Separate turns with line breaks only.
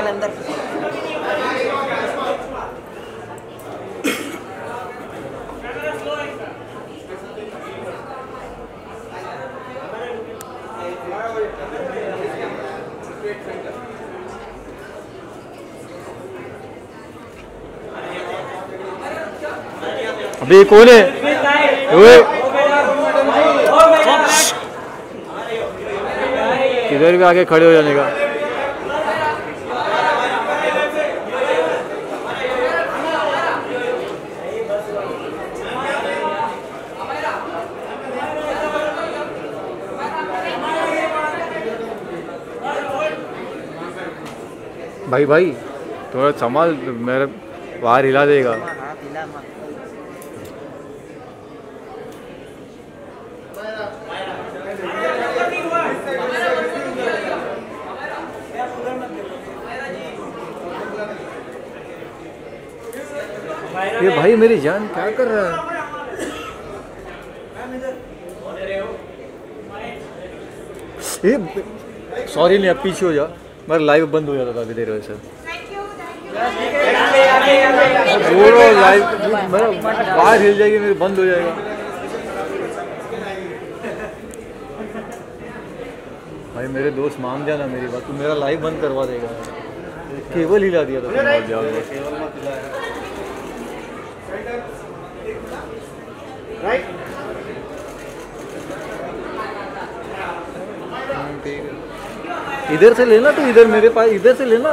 चल अंदर।
अभी कौन है? ओए इधर भी आगे खड़े हो जाने का। भाई भाई। थोड़ा संभाल मेरे बाहर हिला देगा। ये भाई मेरी जान क्या कर रहा है? सॉरी नहीं अब पीछे हो जा। मेरा लाइव बंद हो जाता था अभी देर वजह से बोल लाइव मेरा बाहर हिल जाएगी मेरी बंद हो जाएगा। भाई मेरे दोस्त मान जाना मेरी बात। तू मेरा लाइव बंद करवा देगा। केबल हिला दिया था तुमने इधर से लेना तो इधर मेरे पास इधर से लेना।